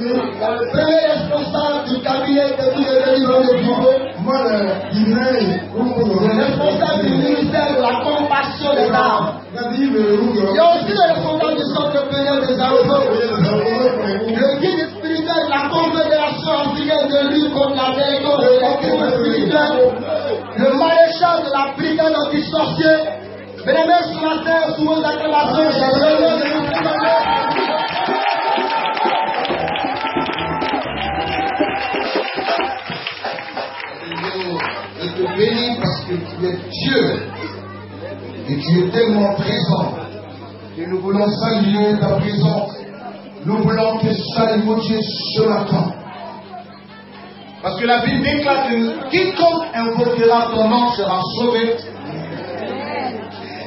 Le premier responsable du cabinet de qui est venu le responsable du ministère de la compassion des âmes. Il y a aussi le responsable du centre pénal des enfants. Le guide spirituel de la confédération africaine de lutte contre la délinquance spirituelle. Le maréchal de la brigade anti-sorcier. Mesdames, la terre, sous vos acclamations, j'ai Je te bénis parce que tu es Dieu et tu es tellement présent. Et nous voulons saluer ta présence. Nous voulons te saluer Dieu ce matin. Parce que la Bible déclare que quiconque invoquera ton nom sera sauvé.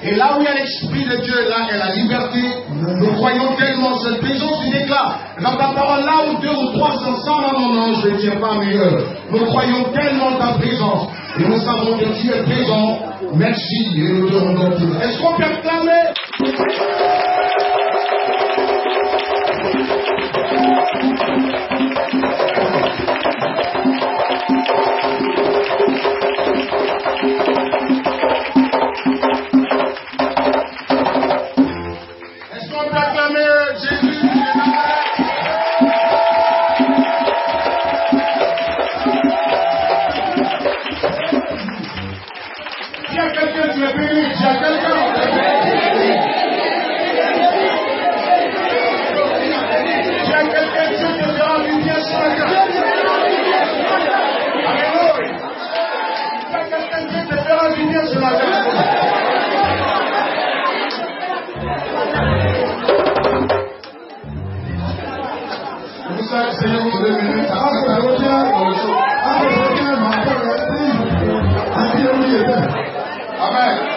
Et là où il y a l'Esprit de Dieu, là il y a la liberté. Nous croyons tellement cette présence qui déclare dans ta parole, là où deux ou trois ensemble à mon nom, je ne tiens pas meilleur. Nous croyons tellement ta présence. Et nous savons que tu es présent. Merci et nous te rendons. Est-ce qu'on peut acclamer? Est-ce qu'on peut acclamer Jésus? S'il y a quelqu'un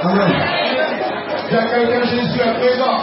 Amen. Il y a quelqu'un, Jésus est présent.